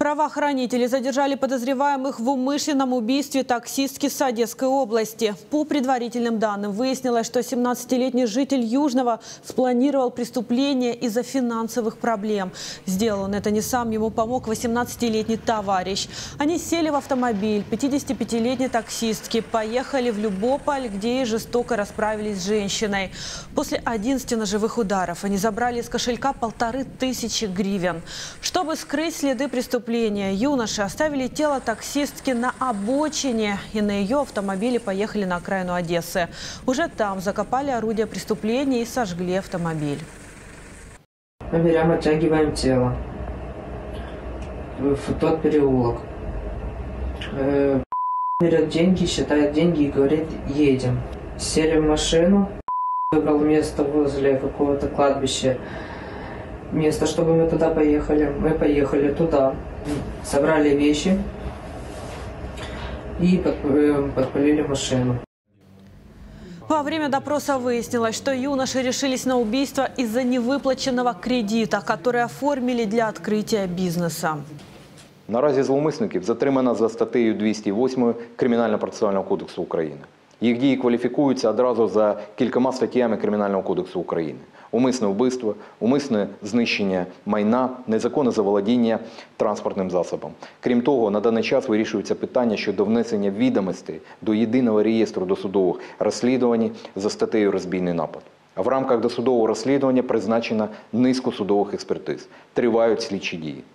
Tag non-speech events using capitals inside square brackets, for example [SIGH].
Правоохранители задержали подозреваемых в умышленном убийстве таксистки с Одесской области. По предварительным данным выяснилось, что 17-летний житель Южного спланировал преступление из-за финансовых проблем. Сделал он это не сам, ему помог 18-летний товарищ. Они сели в автомобиль 55-летней таксистки, поехали в Любополь, где и жестоко расправились с женщиной. После 11 ножевых ударов они забрали из кошелька полторы тысячи гривен. Чтобы скрыть следы преступления, юноши оставили тело таксистки на обочине и на ее автомобиле поехали на окраину Одессы. Уже там закопали орудие преступления и сожгли автомобиль. Мы берем, оттягиваем тело в тот переулок. Э, [LAUGHS] Берет деньги, считает деньги и говорит, едем. Сели в машину, выбрал место возле какого-то кладбища, место, чтобы мы туда поехали. Мы поехали туда, собрали вещи и под- э, подпалили машину. Во время допроса выяснилось, что юноши решились на убийство из-за невыплаченного кредита, который оформили для открытия бизнеса. Наразі зловмисників затримано за статтею 208 Кримінально-процесуального кодексу України. Їх дії кваліфікуються одразу за кількома статтями Кримінального кодексу України: умисне вбивство, умисне знищення майна, незаконне заволодіння транспортним засобом. Крім того, на даний час вирішується питання щодо внесення відомостей до єдиного реєстру досудових розслідувань за статтею розбійний напад. В рамках досудового розслідування призначено низку судових експертиз. Тривають слідчі дії.